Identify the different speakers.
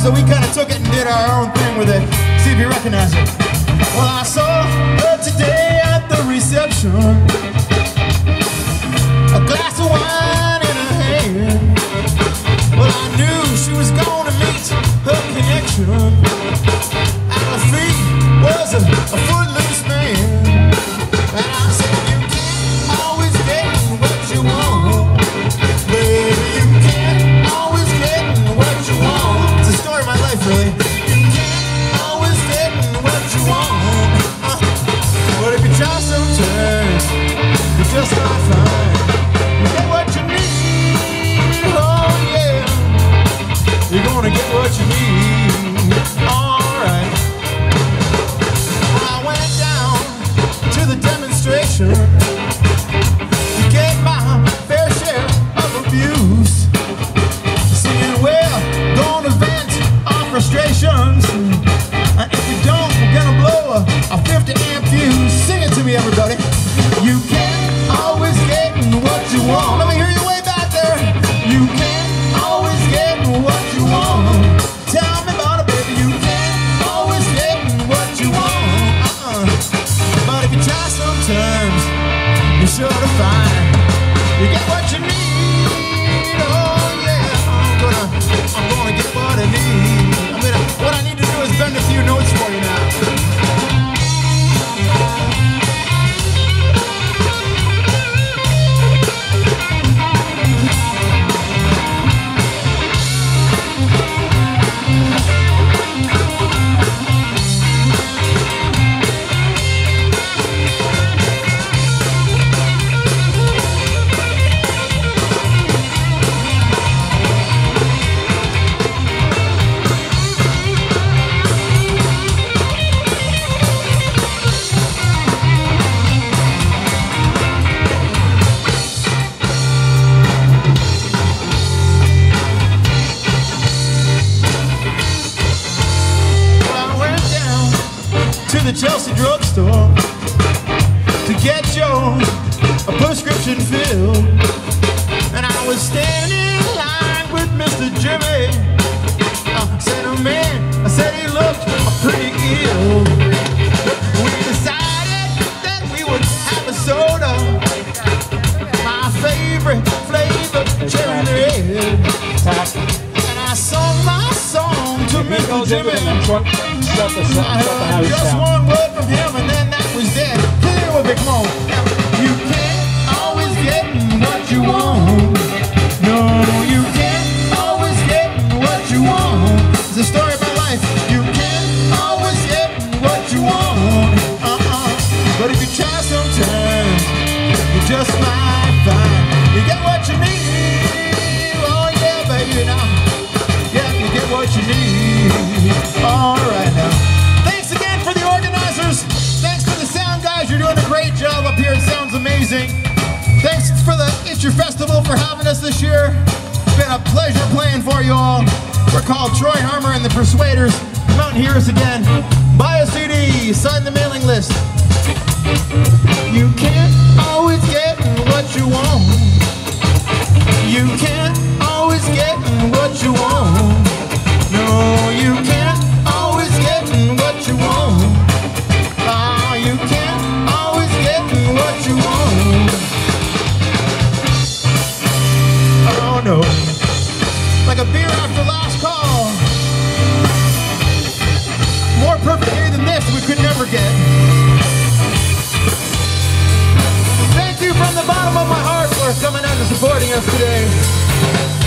Speaker 1: moves that we kind of took it and did our own thing with it. See if you recognize it. Well, I saw her today at the reception. A glass of wine in her hand. Well, I knew she was gonna meet her connection. Chelsea drugstore to get your a prescription filled. And I was standing in line with Mr. Jimmy. I said, oh man, I said he looked to Mr. Jimmy.
Speaker 2: Shut the, shut
Speaker 1: I heard just one word from him and then that was dead. Here with it, come on. You can't always get what you want. No, you can't always get what you want. It's the story my life. You can't always get what you want. Uh-uh. But if you try sometimes, you just might All right now. Thanks again for the organizers. Thanks for the sound guys. You're doing a great job up here. It sounds amazing. Thanks for the It's Your Festival for having us this year. It's been a pleasure playing for you all. We're called Troy Harmer and the Persuaders. Come out and hear us again. Buy a CD. Sign the mailing list. You can't always get what you want. You can't always get what you want. Could never get. Thank you from the bottom of my heart for coming out and supporting us today.